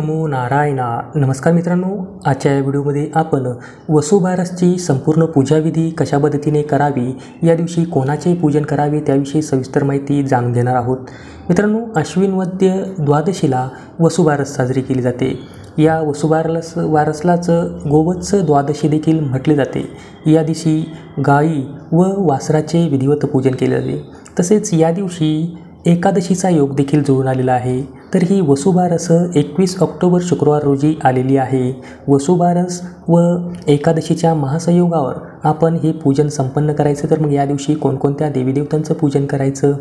नमो नारायणा. नमस्कार मित्रांनो आजच्या या व्हिडिओमध्ये आपण वसुबारसची संपूर्ण पूजाविधी कशा पद्धतीने करावी या दिवशी कोणाचे पूजन करावे त्याविषयी सविस्तर माहिती जाणून घेणार आहोत. मित्रांनो अश्विन वद्य द्वादशीला वसुबारस साजरी केली जाते. या वसुबारस वारसलाच गोवत्स द्वादशी देखील म्हटले जाते. या दिवशी गायी व वासराचे विधिवत पूजन केले जाते. तसेच या दिवशी एकादशीचा योग देखील जुळून आलेला आहे. तर ही वसुबारस एकवीस ऑक्टोबर शुक्रवार रोजी आलेली आहे. वसुबारस व एकादशीच्या महासंयोगावर आपण हे पूजन संपन्न करायचं तर मग या दिवशी कोणकोणत्या देवीदेवतांचं पूजन करायचं?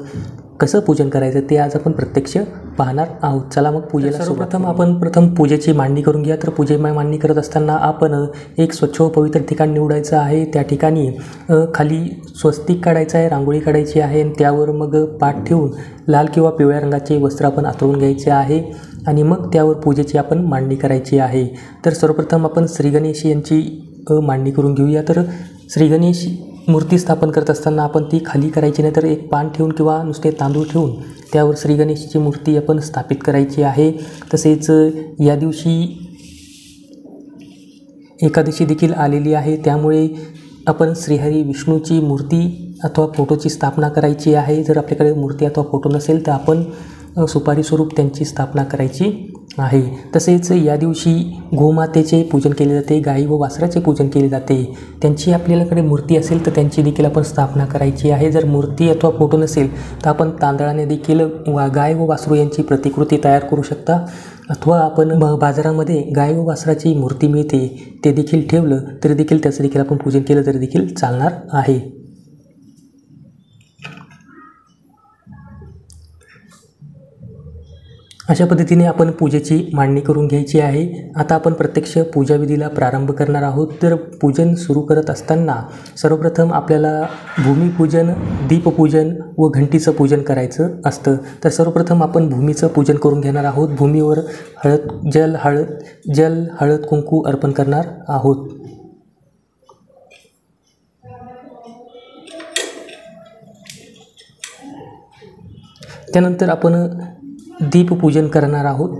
कसं पूजन करायचं ते आज आपण प्रत्यक्ष पाहणार आहोत. चला मग पूजेला सर्वप्रथम आपण प्रथम पूजेची मांडणी करून घ्या. तर पूजे मांडणी करत असताना आपण एक स्वच्छ व पवित्र ठिकाण निवडायचं आहे. त्या ठिकाणी खाली स्वस्तिक काढायचं आहे रांगोळी काढायची आहे आणि त्यावर मग पाठ ठेवून लाल किंवा पिवळ्या रंगाचे वस्त्र आपण आतरून घ्यायचे आहे आणि मग त्यावर पूजेची आपण मांडणी करायची आहे. तर सर्वप्रथम आपण श्री गणेश यांची मांडणी करून घेऊया. तर श्रीगणेश मूर्ती स्थापन करत असताना आपण ती खाली करायची नाही तर एक पान ठेवून किंवा नुसते तांदूळ ठेवून त्यावर श्रीगणेशची मूर्ती आपण स्थापित करायची आहे. तसेच या दिवशी एकादशी देखील आलेली आहे. त्यामुळे आपण श्रीहरी विष्णूची मूर्ती अथवा फोटोची स्थापना करायची आहे. जर आपल्याकडे मूर्ती अथवा फोटो नसेल तर आपण सुपारी स्वरूप त्यांची स्थापना करायची आहे. तसेच या दिवशी गोमातेचे पूजन केले जाते गाई व वासराचे पूजन केले जाते. त्यांची आपल्याकडे मूर्ती असेल तर त्यांची देखील आपण स्थापना करायची आहे. जर मूर्ती अथवा फोटो नसेल तर आपण तांदळाने देखील वा गाय व वासरू यांची प्रतिकृती तयार करू शकता. अथवा आपण बाजारामध्ये गाय व वासराची मूर्ती मिळते ते देखील ठेवलं तरी देखील त्याचं देखील आपण पूजन केलं तरी देखील चालणार आहे. अशा पद्धतीने आपण पूजेची मांडणी करून घ्यायची आहे. आता आपण प्रत्यक्ष पूजाविधीला प्रारंभ करणार आहोत. तर पूजन सुरू करत असताना सर्वप्रथम आपल्याला भूमिपूजन दीपपूजन व घंटीचं पूजन करायचं असतं. तर सर्वप्रथम आपण भूमीचं पूजन करून घेणार आहोत. भूमीवर हळद जल हळद जल हळद कुंकू अर्पण करणार आहोत. त्यानंतर आपण दीपपूजन करणार आहोत.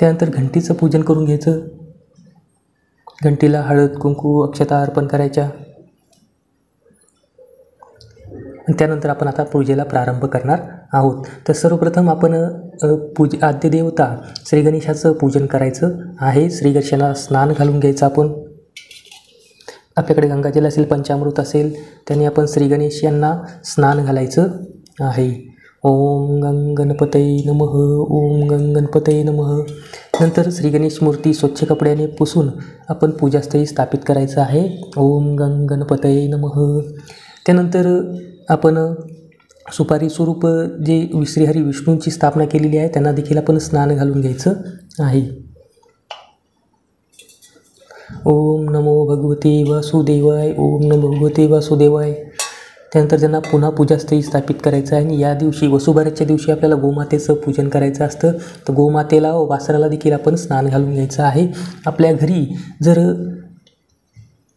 त्यानंतर घंटीचं पूजन करून घ्यायचं. घंटीला हळद कुंकू अक्षता अर्पण करायच्या आणि त्यानंतर आपण आता पूजेला प्रारंभ करणार आहोत. तर सर्वप्रथम आपण पूज आद्यदेवता श्री गणेशाचं पूजन करायचं आहे. श्री गणेशाला स्नान घालून घ्यायचं आपण. आपल्याकडे गंगाजल असेल पंचामृत असेल त्याने आपण श्री गणेश यांना स्नान घालायचं आहे. ओम गंग नम नमः ओम गंग नम नमः. नंतर श्री गणेश मूर्ती स्वच्छ कपड्याने पुसून आपण पूजास्थळी स्थापित करायचं आहे. ओम गंग नम नमः. त्यानंतर आपण सुपारी स्वरूप जे श्रीहरी विष्णूंची स्थापना केलेली आहे त्यांना देखील आपण स्नान घालून घ्यायचं आहे. ओम नमो भगवते वासुदेवाय ओम नमो भगवते वासुदेवाय. त्यानंतर त्यांना पुन्हा पूजास्थळी स्थापित करायचं आहे आणि या दिवशी वसुबाराच्या दिवशी आपल्याला गोमातेचं पूजन करायचं असतं. तर गोमातेला व वासराला देखील आपण स्नान घालून घ्यायचं आहे. आपल्या घरी जर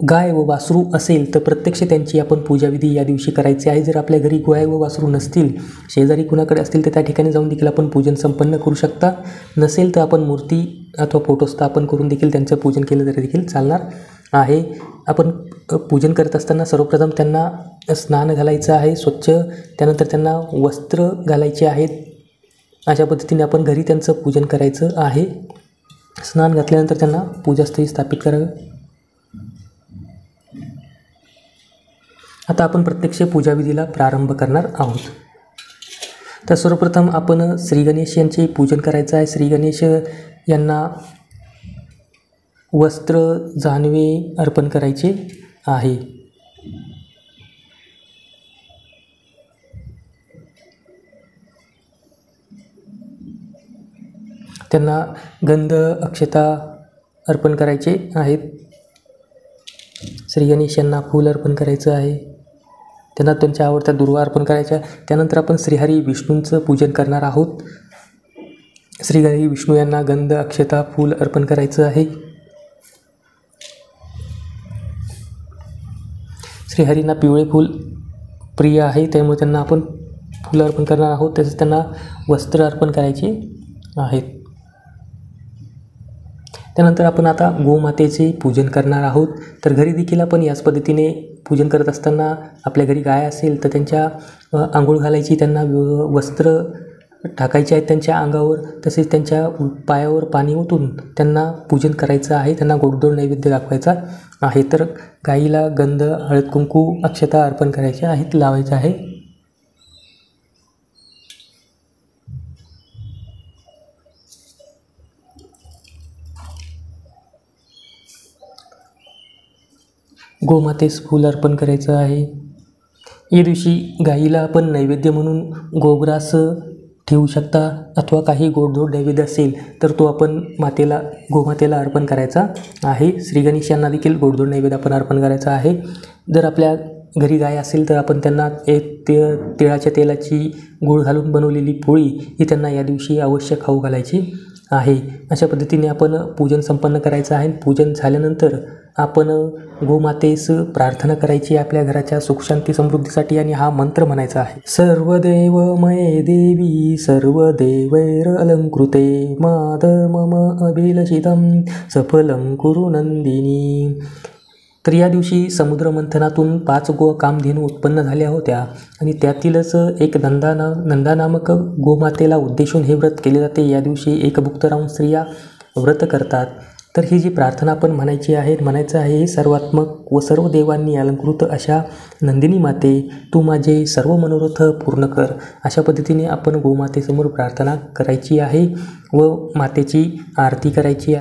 गाय व वासरू असेल तर प्रत्यक्ष त्यांची आपण पूजाविधी या दिवशी करायची आहे. जर आपल्या घरी गाय व वासरू नसतील शेजारी कुणाकडे असतील तर त्या ठिकाणी जाऊन देखील आपण पूजन संपन्न करू शकता. नसेल तर आपण मूर्ती अथवा फोटो स्थापन करून देखील त्यांचं पूजन केलं तरी देखील चालणार आहे. आपण पूजन करत असताना सर्वप्रथम त्यांना स्नान घालायचं आहे स्वच्छ. त्यानंतर त्यांना वस्त्र घालायचे आहेत अशा पद्धतीने आपण घरी त्यांचं पूजन करायचं आहे. स्नान घातल्यानंतर त्यांना पूजास्थळी स्थापित करावे आता आपण प्रत्यक्ष पूजाविधीला प्रारंभ करणार आहोत. तर सर्वप्रथम आपण श्री गणेश यांचे पूजन करायचं आहे. श्री गणेश यांना वस्त्र जानवे अर्पण करायचे आहे. त्यांना गंध अक्षता अर्पण करायचे आहेत. श्री गणेश यांना फूल अर्पण करायचं आहे. त्यांना त्यांच्या आवडत्या दुर्वा अर्पण करायच्या. त्यानंतर आपण श्रीहरी विष्णूंचं पूजन करणार आहोत. श्रीहरी विष्णू यांना गंध अक्षता फूल अर्पण करायचं आहे. श्रीहरींना पिवळे फूल प्रिय आहे त्यामुळे त्यांना आपण फुलं अर्पण करणार आहोत. तसेच त्यांना वस्त्र अर्पण करायचे आहेत. त्यानंतर आपण आता गोमातेचे पूजन करणार आहोत. तर घरी देखील आपण याच पद्धतीने पूजन करत असताना आपल्या घरी गाय असेल तर त्यांच्या आंघोळ घालायची त्यांना वस्त्र टाकायचे आहेत त्यांच्या अंगावर तसेच त्यांच्या पायावर पाणी ओतून त्यांना पूजन करायचं आहे. त्यांना गोडधोड नैवेद्य दाखवायचा आहे. तर गाईला गंध हळद कुंकू अक्षता अर्पण करायचे आहेत लावायचं आहे. गोमातेस फूल अर्पण करायचं आहे. या दिवशी गाईला आपण नैवेद्य म्हणून गोग्रास ठेवू शकता अथवा काही गोडधोड नैवेद्य असेल तर तो आपण मातेला गोमातेला अर्पण करायचा आहे. श्री गणेश यांना देखील गोडधोड नैवेद्य आपण अर्पण करायचा आहे. जर आपल्या घरी गाय असेल तर आपण त्यांना एक ते तिळाच्या तेलाची गूळ घालून बनवलेली पोळी ही त्यांना या दिवशी अवश्य खाऊ घालायची. आहे. अशा पद्धतीने आपण पूजन संपन्न करायचं आहे. पूजन झाल्यानंतर आपण गोमातेस प्रार्थना करायची आपल्या घराच्या सुखशांती समृद्धीसाठी आणि हा मंत्र म्हणायचा आहे. सर्वदेवमये देवी सर्वदेवैर अलंकृते माद मम अभिलषितं सफलं कुरु नंदिनी तर या दिवशी समुद्रमंथनातून पाच गो कामधेनू उत्पन्न झाल्या होत्या आणि त्यातीलच एक नंदा ना नंदा नामक गोमातेला उद्देशून हे व्रत केले जाते. या दिवशी एकभुक्त राहून स्त्रिया व्रत करतात. तर ही जी प्रार्थना आपण म्हणायची आहे म्हणायचं आहे ही सर्वात्मक व सर्व देवांनी अलंकृत अशा नंदिनी माते तू माझे सर्व मनोरथ पूर्ण कर. अशा पद्धतीने आपण गोमातेसमोर प्रार्थना करायची आहे व मातेची आरती करायची आहे.